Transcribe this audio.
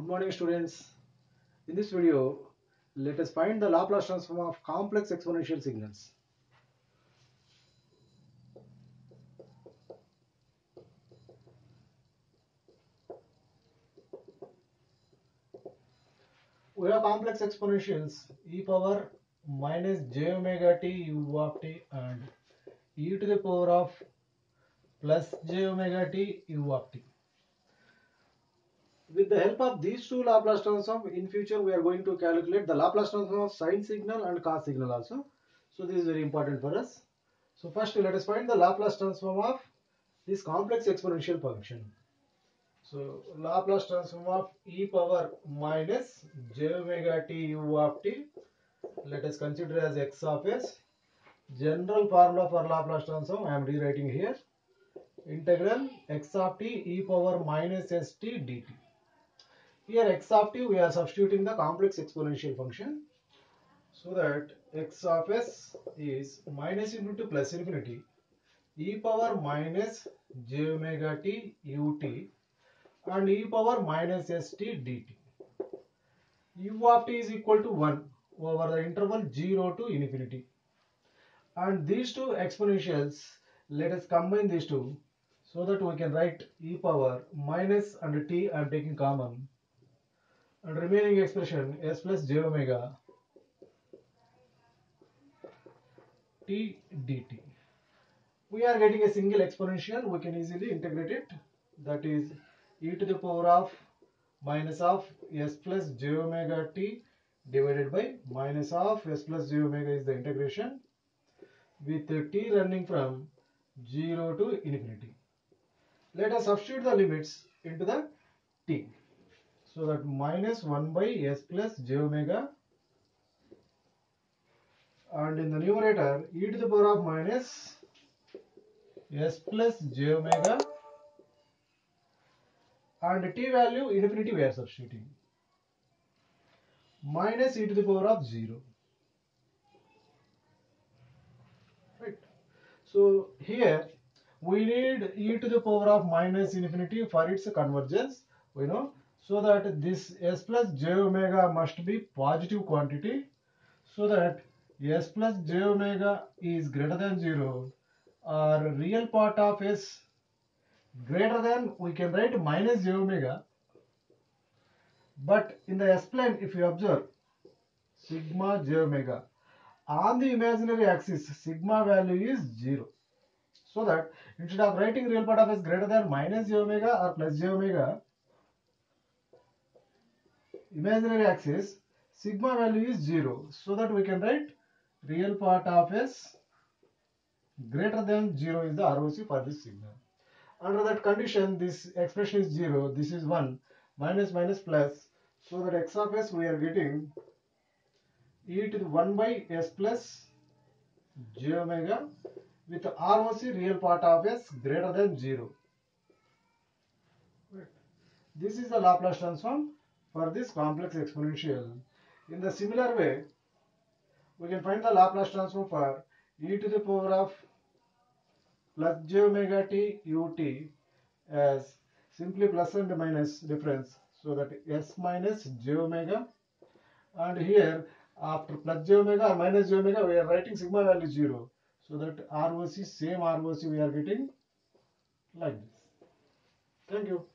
Good morning students. In this video, let us find the Laplace transform of complex exponential signals. We have complex exponentials e power minus j omega t u of t and e to the power of plus j omega t u of t. With the help of these two Laplace transform, in future we are going to calculate the Laplace transform of sine signal and cos signal also. So this is very important for us. So first let us find the Laplace transform of this complex exponential function. So Laplace transform of e power minus j omega t u of t. Let us consider as x of s. General formula for Laplace transform I am rewriting here. Integral x of t e power minus st dt. Here x of t we are substituting the complex exponential function. So that x of s is minus infinity plus infinity e power minus j omega t ut and e power minus st dt. u of t is equal to 1 over the interval 0 to infinity. And these two exponentials, let us combine these two so that we can write e power minus and t I am taking common and remaining expression s plus j omega t dt. We are getting a single exponential, we can easily integrate it that is e to the power of minus of s plus j omega t divided by minus of s plus j omega is the integration with t running from 0 to infinity. Let us substitute the limits into the t. So that minus 1 by s plus j omega. And in the numerator e to the power of minus s plus j omega. And t value infinity we are substituting minus e to the power of 0 right. So here we need e to the power of minus infinity for its convergence. We know so that this s plus j omega must be positive quantity. So that s plus j omega is greater than 0 or real part of s greater than we can write minus j omega. But in the s plane if you observe sigma j omega. On the imaginary axis sigma value is 0 so that instead of writing real part of s greater than minus j omega or plus j omega imaginary axis sigma value is 0 so that we can write real part of s greater than 0 is the ROC for this signal. Under that condition this expression is 0 this is 1 minus minus plus so that x of s we are getting e to the 1 by s plus j omega with ROC real part of s greater than 0. This is the Laplace transform for this complex exponential. In the similar way, we can find the Laplace transform for e to the power of plus j omega t ut as simply plus and minus difference. So that s minus j omega and here after plus j omega or minus j omega we are writing sigma value 0. So that ROC same ROC we are getting like this. Thank you.